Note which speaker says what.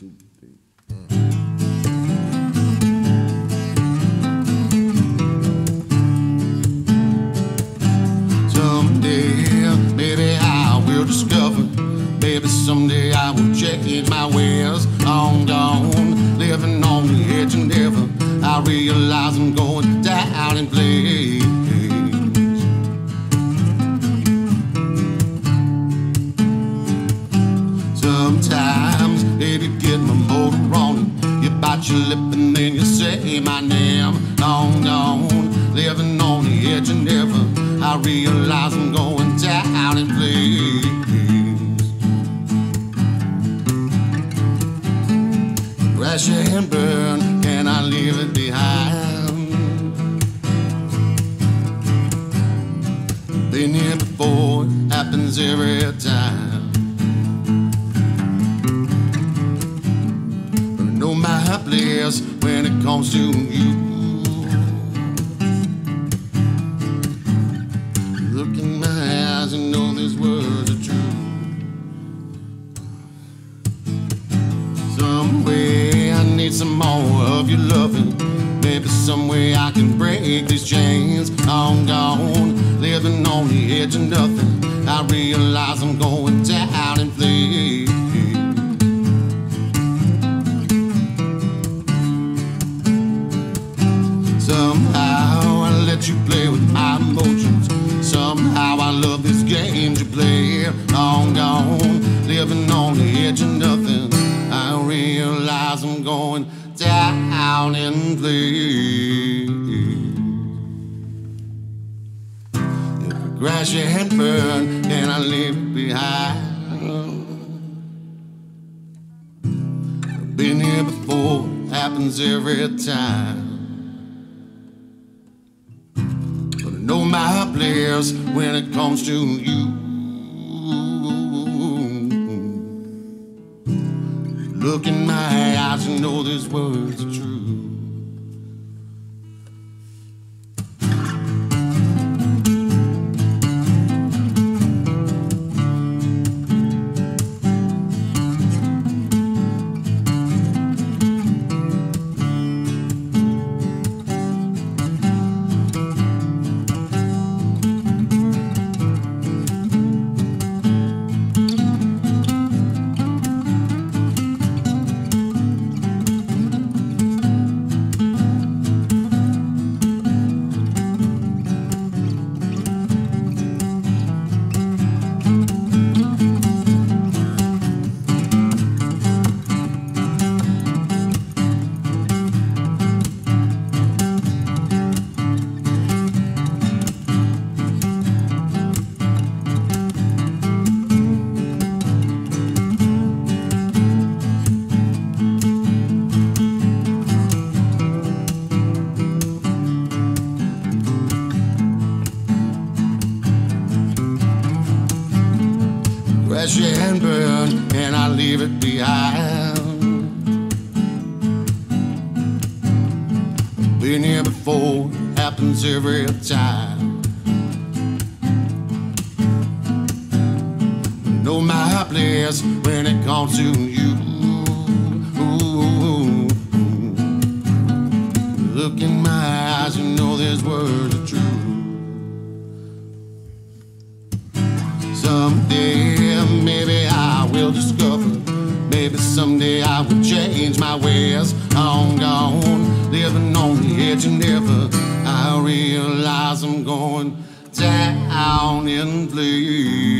Speaker 1: two, three.
Speaker 2: Your lip and then you say my name. Long gone, living on the edge and never. I realize I'm going down in flames. Crash and burn, can I leave it behind? Been here before, happens every time. Place when it comes to you. Look in my eyes and know these words are true. Some way I need some more of your loving. Maybe some way I can break these chains. I'm gone, living on the edge of nothing. I realize I'm going down in flames. Going down in flames. If I crash and burn, can I leave behind? I've been here before, happens every time. But I know my place when it comes to you. Look in my these words Crash and burn, and I leave it behind. Been here before, happens every time. Know my place when it comes to you. Maybe someday I will change my ways. I'm gone, living on the edge and never. I realize I'm going down in flames.